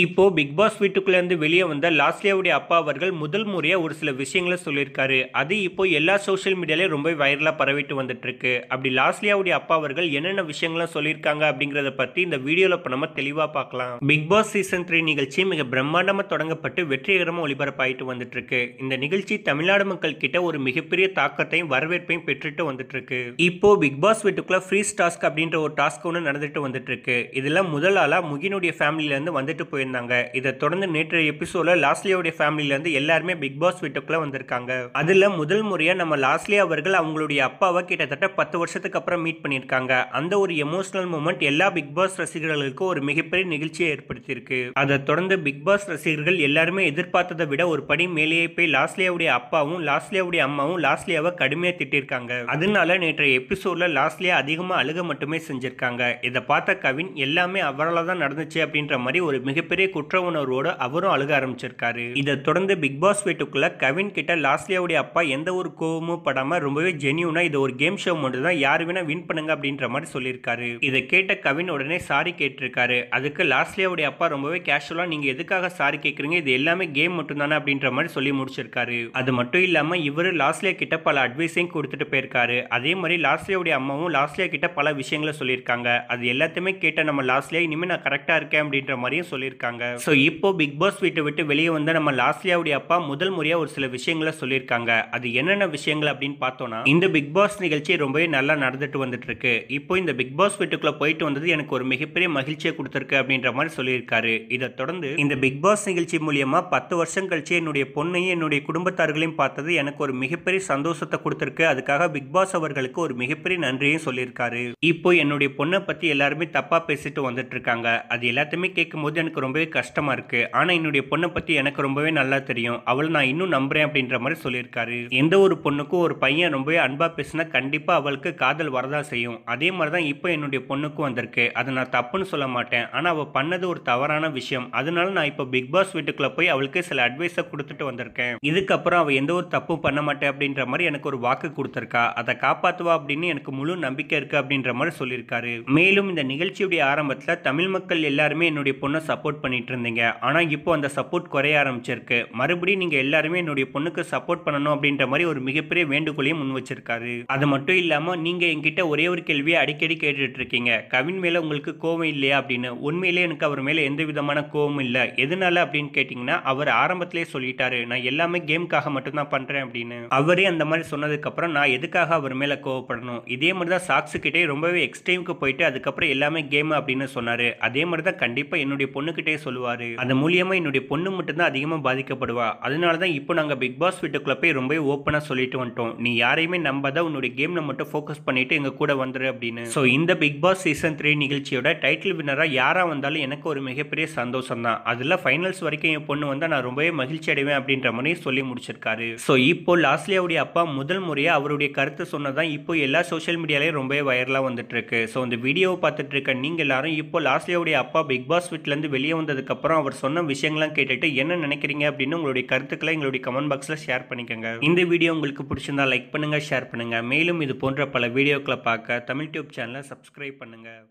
இப்போ Bigg pass வீட்டுக்குள்ளேருந்து வெளியே வந்த லாஸ்லியாவுடைய அப்பா அவர்கள் முதல் முறையாக ஒரு சில விஷயங்களை சொல்லியிருக்காரு. அது இப்போ எல்லா சோஷியல் மீடியாலையும் ரொம்ப வைரலாக பரவிட்டு வந்துட்டு இருக்கு அப்படி லாஸ்லியாவுடைய அப்பா அவர்கள் என்னென்ன விஷயங்கள்லாம் சொல்லியிருக்காங்க அப்படிங்கிறத பற்றி இந்த வீடியோவில் இப்போ நம்ம தெளிவாக பார்க்கலாம். பிக் பாஸ் சீசன் த்ரீ நிகழ்ச்சி மிக பிரம்மாண்டமாக தொடங்கப்பட்டு வெற்றிகரமாக ஒளிபரப்பாயிட்டு வந்துட்டு இருக்கு இந்த நிகழ்ச்சி தமிழ்நாடு மக்கள் கிட்ட ஒரு மிகப்பெரிய தாக்கத்தையும் வரவேற்பையும் பெற்றுட்டு வந்துட்டு இருக்கு இப்போ பிக் பாஸ் வீட்டுக்குள்ள ஃப்ரீஸ் டாஸ்க் அப்படின்ற ஒரு டாஸ்க் ஒன்று நடந்துட்டு வந்துட்டு இருக்கு இதுல முதல் ஆளாக முகினுடைய ஃபேமிலியிலேருந்து வந்துட்டு வந்துட்டு போயிருந்தாங்க இதை தொடர்ந்து நேற்றைய எபிசோட்ல லாஸ்லியாவுடைய ஃபேமிலியிலேருந்து எல்லாருமே பிக் பாஸ் வீட்டுக்குள்ளே வந்திருக்காங்க. அதில் முதல் முறையாக நம்ம லாஸ்லியா அவர்கள் அவங்களுடைய அப்பாவை கிட்டத்தட்ட பத்து வருஷத்துக்கு அப்புறம் மீட் பண்ணியிருக்காங்க. அந்த ஒரு எமோஷனல் மூமெண்ட் எல்லா பிக் பாஸ் ரசிகர்களுக்கும் ஒரு மிகப்பெரிய நிகழ்ச்சியை ஏற்படுத்தியிருக்கு. அதை தொடர்ந்து பிக் பாஸ் ரசிகர்கள் எல்லாருமே எதிர்பார்த்ததை விட ஒரு படி மேலேயே போய் லாஸ்லியாவுடைய அப்பாவும் லாஸ்லியாவுடைய அம்மாவும் லாஸ்லியாவை கடுமையாக திட்டிருக்காங்க அதனால நேற்றைய எபிசோட்ல லாஸ்லியா அதிகமாக அழுக மட்டுமே செஞ்சிருக்காங்க. இதை பார்த்த கவின் எல்லாமே அவரால் தான் நடந்துச்சு அப்படின்ற மாதிரி ஒரு மிகப்பெரிய குற்ற உணர்வோடு அவரும் அழுக ஆரம்பிச்சிருக்காரு. இதை தொடர்ந்து பிக் பாஸ் வீட்டுக்குள்ள கவின் கிட்ட லாஸ்லியாவுடைய அப்பா எந்த ஒரு கோவமும் படாம ரொம்பவே ஜெனியூனா இது ஒரு கேம் ஷோ மட்டும் தான் யார் வேணா வின் பண்ணுங்க அப்படின்ற மாதிரி சொல்லியிருக்காரு. இதை கேட்ட கவின் உடனே சாரி கேட்டிருக்காரு. அதுக்கு லாஸ்லியாவுடைய அப்பா ரொம்பவே கேஷுவலா நீங்க எதுக்காக சாரி கேட்குறீங்க இது எல்லாமே கேம் மட்டும் தானே அப்படின்ற மாதிரி சொல்லி முடிச்சிருக்காரு. அது மட்டும் இல்லாம இவரு லாஸ்லியா கிட்ட பல அட்வைஸையும் கொடுத்துட்டு போயிருக்காரு. அதே மாதிரி லாஸ்லியாவுடைய அம்மாவும் லாஸ்லியா கிட்ட பல விஷயங்களை சொல்லியிருக்காங்க. அது எல்லாத்தையுமே கேட்ட நம்ம லாஸ்லியா இனிமே நான் கரெக்டா இருக்கேன் அப்படின்ற மாதிரியும் சொல்லியிருக்காங்க ஸோ இப்போ பிக் பாஸ் வீட்டை விட்டு வெளியே வந்த நம்ம லாஸ்லியாவுடைய அப்பா முதல் முறையாக ஒரு சில விஷயங்களை சொல்லியிருக்காங்க. அது என்னென்ன விஷயங்கள் அப்படின்னு பார்த்தோம்னா இந்த பிக் பாஸ் நிகழ்ச்சி ரொம்பவே நல்லா நடந்துட்டு வந்துட்டு இருக்கு இப்போ இந்த பிக் பாஸ் வீட்டுக்குள்ள போயிட்டு வந்தது எனக்கு ஒரு மிகப்பெரிய மகிழ்ச்சியை கொடுத்துருக்கு அப்படின்ற மாதிரி சொல்லியிருக்காரு. இதை தொடர்ந்து இந்த பிக் பாஸ் நிகழ்ச்சி மூலியமா பத்து வருஷம் கழிச்சு என்னுடைய பொண்ணையும் என்னுடைய குடும்பத்தார்களையும் பார்த்தது எனக்கு ஒரு மிகப்பெரிய சந்தோஷத்தை கொடுத்துருக்கு. அதுக்காக பிக் பாஸ் அவர்களுக்கு ஒரு மிகப்பெரிய நன்றியும் சொல்லியிருக்காரு. இப்போ என்னுடைய பொண்ணை பத்தி எல்லாருமே தப்பா பேசிட்டு வந்துட்டு இருக்காங்க அது எல்லாத்தையுமே கேட்கும் போது எனக்கு ரொம்பவே கஷ்டமா இருக்கு. ஆனா என்னுடைய பொண்ணை பத்தி எனக்கு ரொம்பவே நல்லா தெரியும். அவளை நான் இன்னும் நம்புறேன் அப்படின்ற மாதிரி சொல்லியிருக்காரு. எந்த ஒரு பொண்ணுக்கும் ஒரு பையன் ரொம்பவே அன்பா பேசினா கண்டிப்பா அவளுக்கு காதல் வரதா செய்யும். அதே மாதிரி தான் இப்போ என்னுடைய பொண்ணுக்கும் வந்திருக்கு. அதை நான் தப்புன்னு சொல்ல மாட்டேன். ஆனா அவள் பண்ணது ஒரு தவறான விஷயம். அதனால நான் இப்போ பிக் பாஸ் வீட்டுக்குள்ள போய் அவளுக்கு சில அட்வைஸை கொடுத்துட்டு வந்திருக்கேன். இதுக்கப்புறம் அவள் எந்த ஒரு தப்பும் பண்ண மாட்டேன் அப்படின்ற மாதிரி எனக்கு ஒரு வாக்கு கொடுத்துருக்கா. அதை காப்பாத்துவா அப்படின்னு எனக்கு முழு நம்பிக்கை இருக்கு அப்படின்ற மாதிரி சொல்லியிருக்காரு. மேலும் இந்த நிகழ்ச்சியுடைய ஆரம்பத்தில் தமிழ் மக்கள் எல்லாருமே என்னுடைய பொண்ணை சப்போர்ட் பண்ணிட்டு இருந்தீங்க ஆனால் இப்போ அந்த சப்போர்ட் குறைய ஆரம்பிச்சிருக்கு. மறுபடியும் நீங்கள் எல்லாருமே என்னுடைய பொண்ணுக்கு சப்போர்ட் பண்ணணும் அப்படின்ற மாதிரி ஒரு மிகப்பெரிய வேண்டுகோளையும் முன் வச்சிருக்காரு. அது மட்டும் இல்லாமல் நீங்கள் என்கிட்ட ஒரே ஒரு கேள்வியை அடிக்கடி கேட்டுட்டு இருக்கீங்க கவின் மேலே உங்களுக்கு கோவம் இல்லையா அப்படின்னு. உண்மையிலே எனக்கு அவர் மேலே எந்த விதமான கோவம் இல்லை. எதனால அப்படின்னு கேட்டிங்கன்னா அவர் ஆரம்பத்திலே சொல்லிட்டாரு. நான் எல்லாமே கேமுக்காக மட்டும்தான் பண்றேன் அப்படின்னு. அவரே அந்த மாதிரி சொன்னதுக்கப்புறம் நான் எதுக்காக அவர் மேலே கோவப்படணும்? இதே மாதிரி தான் சாக்ஸுக்கிட்டே ரொம்பவே எக்ஸ்ட்ரீமுக்கு போயிட்டு அதுக்கப்புறம் எல்லாமே கேம் அப்படின்னு சொன்னார். அதே மாதிரி தான் கண்டிப்பாக என்னுடைய பொண்ணுகிட்டே சொல்லுவாரு. அது மூலியமா என்னுடைய பொண்ணு மட்டும்தான் அதிகமாக பாதிக்கப்படுவா. அதனால தான் இப்போ நாங்கள் பிக் பாஸ் வீட்டுக்குள்ளே போய் ரொம்ப ஓப்பனாக சொல்லிட்டு வந்துட்டோம். நீ யாரையுமே நம்பாத உன்னுடைய கேமில் மட்டும் ஃபோக்கஸ் பண்ணிட்டு எங்கள் கூட வந்துரு அப்படின்னு. ஸோ இந்த பிக் பாஸ் சீசன் த்ரீ நிகழ்ச்சியோட டைட்டில் வின்னராக யாராக வந்தாலும் எனக்கு ஒரு மிகப்பெரிய சந்தோஷம் தான். அதில் ஃபைனல்ஸ் வரைக்கும் என் பொண்ணு வந்தால் நான் ரொம்பவே மகிழ்ச்சி அடைவேன் அப்படின்ற மாதிரி சொல்லி முடிச்சிருக்காரு. ஸோ இப்போ லாஸ்லியாவுடைய அப்பா முதல் முறையாக அவருடைய கருத்து சொன்னதான் இப்போ எல்லா சோஷியல் மீடியாலையும் ரொம்பவே வைரலாக வந்துட்டு இருக்கு. ஸோ இந்த வீடியோவை பார்த்துட்டு இருக்க நீங்கள் எல்லாரும் இப்போ லாஸ்லியாவுடைய அப்பா பிக் பாஸ் வீட்டிலேருந்து வெளியே வந்ததுக்கப்புறம் அவர் சொன்ன விஷயங்கள்லாம் கேட்டுட்டு என்ன நினைக்கிறீங்க? அப்படின்னு உங்களுடைய கருத்துக்களை எங்களுடைய கமெண்ட் பாக்ஸில் ஷேர் பண்ணிக்கோங்க. இந்த வீடியோ உங்களுக்கு பிடிச்சிருந்தா லைக் பண்ணுங்கள் ஷேர் பண்ணுங்கள் மேலும் இது போன்ற பல வீடியோக்களை பார்க்க தமிழ் டியூப் சேனலை சப்ஸ்கிரைப் பண்ணுங்கள்